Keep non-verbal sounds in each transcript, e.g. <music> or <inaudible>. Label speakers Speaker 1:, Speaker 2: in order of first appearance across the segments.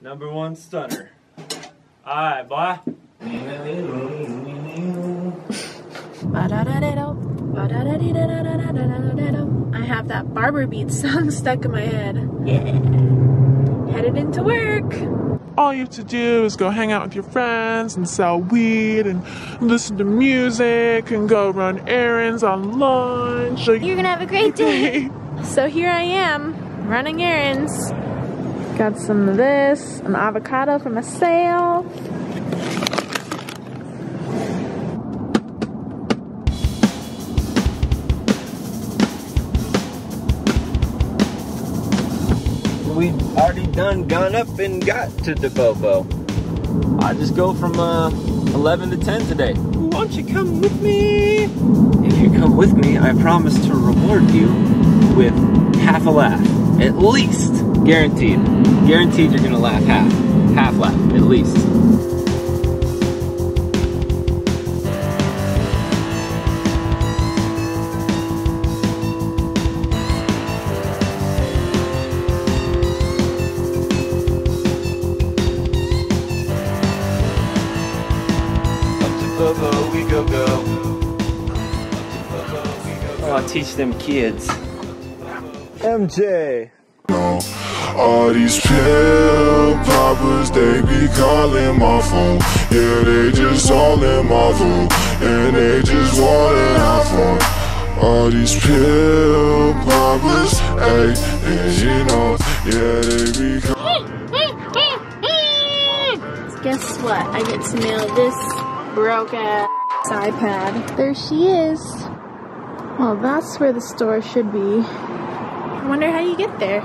Speaker 1: Number one stunner. Alright, boy.
Speaker 2: I have that Barber Beats song stuck in my head. Yeah. Headed into work.
Speaker 3: All you have to do is go hang out with your friends and sell weed and listen to music and go run errands on lunch.
Speaker 2: You're gonna have a great <laughs> day. so here I am, running errands. Got some of this, an avocado from a sale.
Speaker 1: We already done gone up and got to the Bobo. I just go from uh, 11 to 10 today. Won't you come with me? If you come with me, I promise to reward you with half a laugh. At least. Guaranteed. Guaranteed you're gonna laugh half. Half laugh, at least. Bobo, we go go. Oh, I'll teach them kids. MJ.
Speaker 4: All these pill poppers, they be calling my phone. Yeah, they just all in my phone. And they just wanna have fun. All these pill poppers, hey, and you know, yeah, they be calling.
Speaker 2: Guess what? I get to mail this broke ass iPad. There she is. Well, that's where the store should be. I wonder how you get there.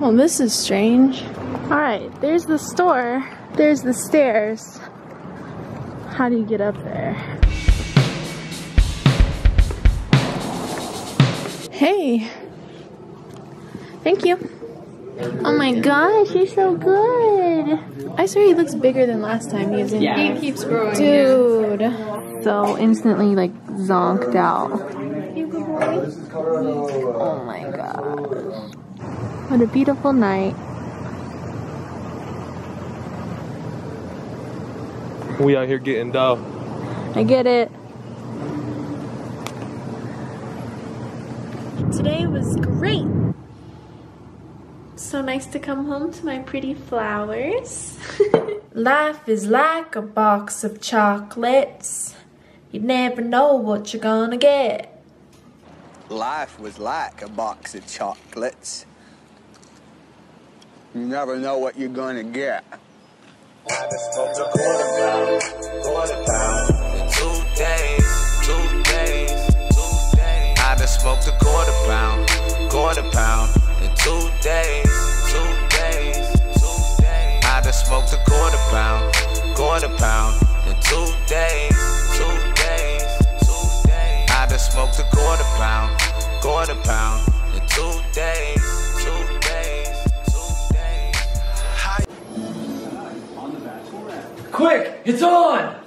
Speaker 2: Well, this is strange. Alright, there's the store. There's the stairs. How do you get up there? Hey. Thank you. Oh my gosh, you're so good. I swear he looks bigger than last time using
Speaker 5: Yeah. He keeps growing.
Speaker 2: Dude. So instantly like zonked out. Oh my gosh. What a beautiful night.
Speaker 3: We out here getting dough.
Speaker 2: I get it. Today was great. So nice to come home to my pretty flowers. <laughs> Life is like a box of chocolates. You never know what you're gonna get.
Speaker 6: Life was like a box of chocolates. You never know what you're gonna get.
Speaker 7: I just smoked a quarter pound, quarter pound. In two days, two days, two days. I just smoked a quarter pound, quarter pound. In two days, two days, two days. I just smoked a quarter pound, quarter pound. In two days, two days, two days. I just smoked a quarter pound, quarter pound. In two days,
Speaker 1: Quick, it's on!